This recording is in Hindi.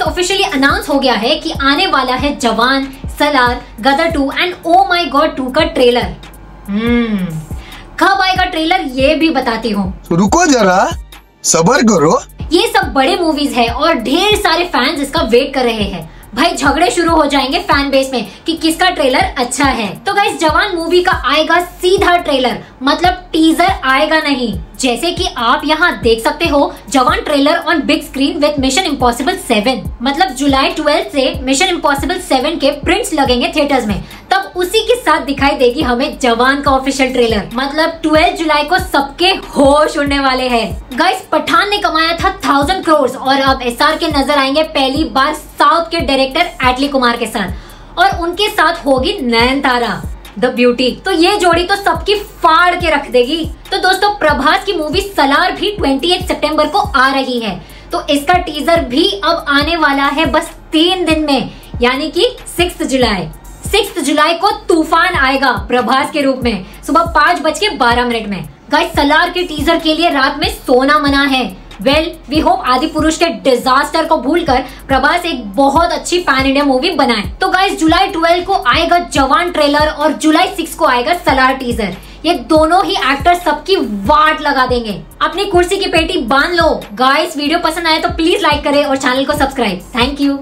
गाइस ऑफिशियली अनाउंस हो गया है कि आने वाला है Jawan Salaar Gadar two and oh my god two का ट्रेलर हम्म। कब आएगा ट्रेलर ये भी बताती हूँ. रुको जरा सबर करो। ये सब बड़े मूवीज़ है और ढेर सारे फैंस इसका वेट कर रहे हैं। भाई झगड़े शुरू हो जाएँगे फ़ैन बेस में कि किसका ट्रेलर अच्छा है। तो गाइस जवान मूवी का आएगा सीधा ट्रेलर मतलब टीजर आएगा नहीं। जैसे कि आप यहाँ देख सकते हो, Jawan trailer on big screen with Mission Impossible seven मतलब जुलाई ट्वेल्थ से मिशन इम्पॉसिबल सेवन के प्रिंट्स लगेंगे थिएटर्स में। उसी के साथ दिखाई देगी हमें जवान का ऑफिशियल ट्रेलर मतलब ट्वेल्थ जुलाई को सबके होश उड़ने वाले हैं। गाइस पठान ने कमाया था थाउज़ेंड करोड़ और अब एसआर के नज़र आएँगे पहली बार साउथ के डायरेक्टर एटली कुमार के साथ। और उनके साथ होगी नयन तारा द ब्यूटी तो ये जोड़ी तो सबकी फाड़ के रख देगी। तो दोस्तों, प्रभास की मूवी सलार भी 28 सितंबर को आ रही है। तो इसका टीजर भी अब आने वाला है बस तीन दिन में, यानी कि सिक्स जुलाई। सिक्स जुलाई को तूफ़ान आएगा प्रभास के रूप में। सुबह पाँच बज के बारह मिनट में। गाइस सलार के टीजर के लिए रात में सोना मना है। वेल वी होप आदि पुरुष के डिजास्टर को भूलकर प्रभास एक बहुत अच्छी पैन इंडिया मूवी बनाए। तो गाइस जुलाई 12 को आएगा जवान ट्रेलर और जुलाई 6 को आएगा सलार टीजर ये दोनों ही एक्टर सबकी वाट लगा देंगे। अपनी कुर्सी की पेटी बाँध लो। गाइस वीडियो पसंद आए तो प्लीज़ लाइक करें और चैनल को सब्सक्राइब थैंक यू